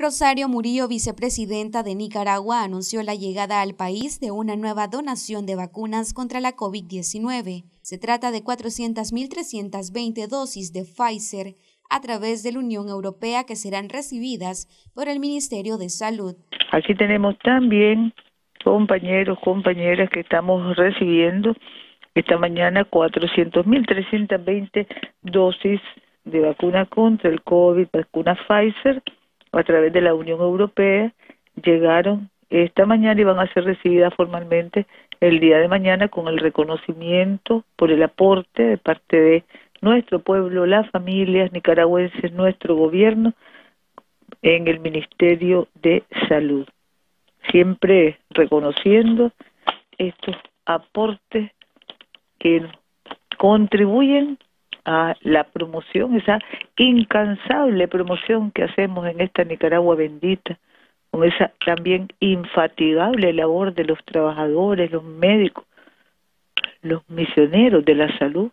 Rosario Murillo, vicepresidenta de Nicaragua, anunció la llegada al país de una nueva donación de vacunas contra la COVID-19. Se trata de 400.320 dosis de Pfizer a través de la Unión Europea que serán recibidas por el Ministerio de Salud. Aquí tenemos también compañeros, compañeras que estamos recibiendo esta mañana 400.320 dosis de vacuna contra el COVID, vacuna Pfizer a través de la Unión Europea llegaron esta mañana y van a ser recibidas formalmente el día de mañana con el reconocimiento por el aporte de parte de nuestro pueblo, las familias nicaragüenses, nuestro gobierno en el Ministerio de Salud. Siempre reconociendo estos aportes que contribuyen a la promoción, esa incansable promoción que hacemos en esta Nicaragua bendita, con esa también infatigable labor de los trabajadores, los médicos, los misioneros de la salud,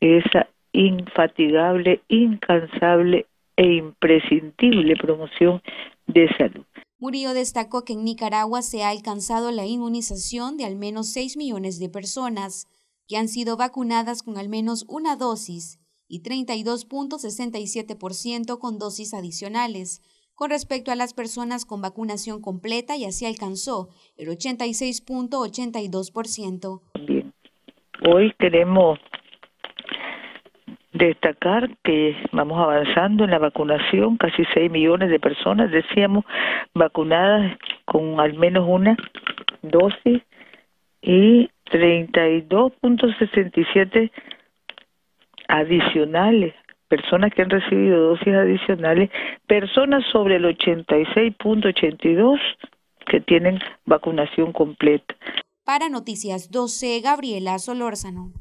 esa infatigable, incansable e imprescindible promoción de salud. Murillo destacó que en Nicaragua se ha alcanzado la inmunización de al menos 6 millones de personas, que han sido vacunadas con al menos una dosis y 32.67% con dosis adicionales. Con respecto a las personas con vacunación completa, ya se alcanzó el 86.82%. Bien, hoy queremos destacar que vamos avanzando en la vacunación, casi 6 millones de personas, decíamos, vacunadas con al menos una dosis y 32.67 adicionales, personas que han recibido dosis adicionales, personas sobre el 86.82 que tienen vacunación completa. Para Noticias 12, Gabriela Solórzano.